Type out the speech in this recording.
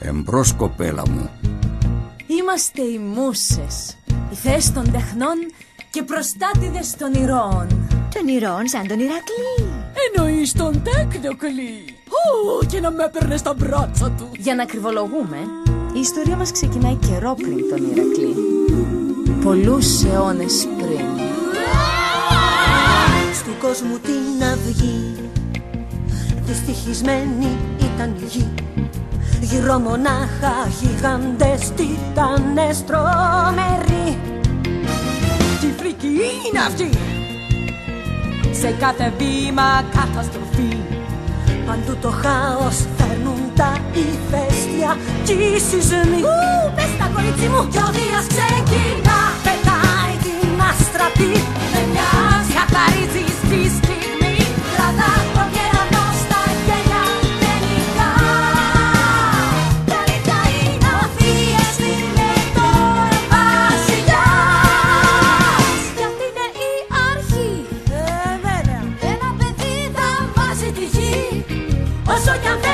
Εμπρός κοπέλα μου. Είμαστε οι μουσες, οι θέες των τεχνών και προστάτηδες των ηρώων. Των ηρώων σαν τον Ηρακλή. Εννοείς τον τέκνοκλή. Ω, και να με έπαιρνες στα μπράτσα του. Για να κρυβολογούμε, η ιστορία μας ξεκινάει καιρό πριν τον Ηρακλή. Πολλούς αιώνες πριν. Στου κόσμου την αυγή Δυστυχισμένη ήταν η γη Γύρω μονάχα γιγαντές τιτάνες τρομεροί. Τι φρίκη είναι αυτή Σε κάθε βήμα καταστροφή. Παντού το χάος φέρνουν τα ηφαίστεια. Κι οι σεισμοί. Ου, πες τα κορίτσι μου. Κι ο Δίας ξεκινά, πετάει την αστραπή Oh, so can't